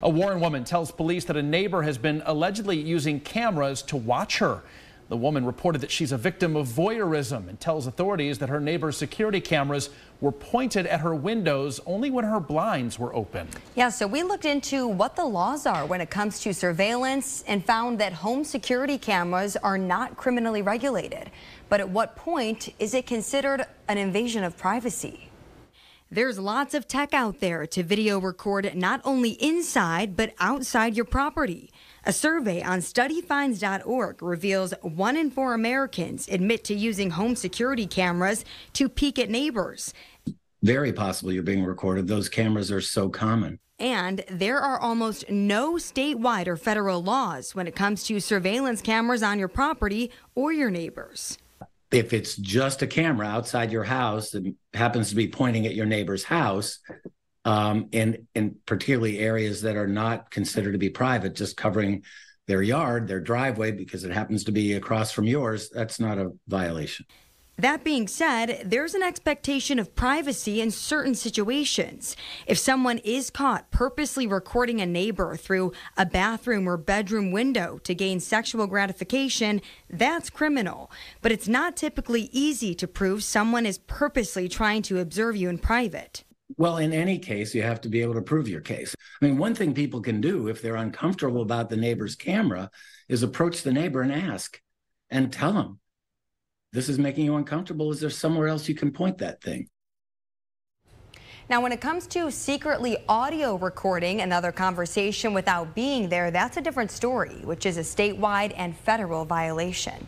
A Warren woman tells police that a neighbor has been allegedly using cameras to watch her. The woman reported that she's a victim of voyeurism and tells authorities that her neighbor's security cameras were pointed at her windows only when her blinds were open. Yeah, so we looked into what the laws are when it comes to surveillance and found that home security cameras are not criminally regulated. But at what point is it considered an invasion of privacy? There's lots of tech out there to video record not only inside but outside your property. A survey on studyfinds.org reveals one in four Americans admit to using home security cameras to peek at neighbors. Very possible you're being recorded. Those cameras are so common. And there are almost no statewide or federal laws when it comes to surveillance cameras on your property or your neighbors if it's just a camera outside your house that happens to be pointing at your neighbor's house, um, and in particularly areas that are not considered to be private, just covering their yard, their driveway, because it happens to be across from yours, that's not a violation. That being said, there's an expectation of privacy in certain situations. If someone is caught purposely recording a neighbor through a bathroom or bedroom window to gain sexual gratification, that's criminal. But it's not typically easy to prove someone is purposely trying to observe you in private. Well, in any case, you have to be able to prove your case. I mean, one thing people can do if they're uncomfortable about the neighbor's camera is approach the neighbor and ask and tell them this is making you uncomfortable. Is there somewhere else you can point that thing? Now, when it comes to secretly audio recording another conversation without being there, that's a different story, which is a statewide and federal violation.